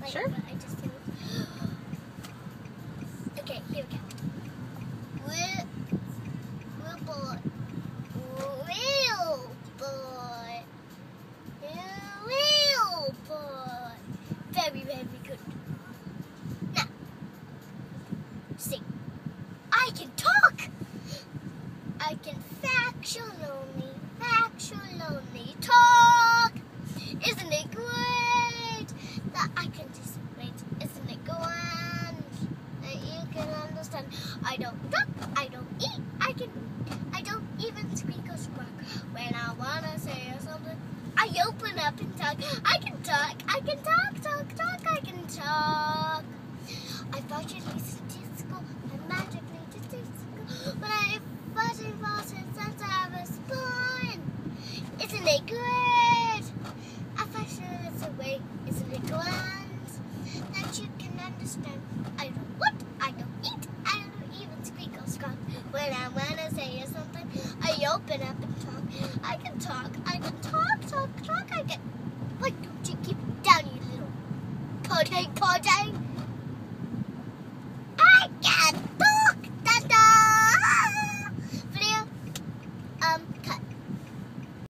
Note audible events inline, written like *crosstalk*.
Like, Sure. I just did. *gasps* okay, here we go. Will boy, will boy. Very, very good. Now, see, I can talk. I can factually, factually talk. Isn't it great that I can just wait? Isn't it grand that you can understand? I don't talk, I don't eat, I can, I don't even squeak or squawk. When I wanna say something, I open up and talk. I can talk, I can talk, talk, talk, I can talk. I fortunately statistical, I magically statistical, but I fuzzy fuzzy since I was born. Isn't it great? I fashion is a way, isn't it grand? That you can understand. I don't what, I don't eat, I don't even speak or squawk. When I wanna say something, I open up and talk. I can talk, I can talk, talk, talk,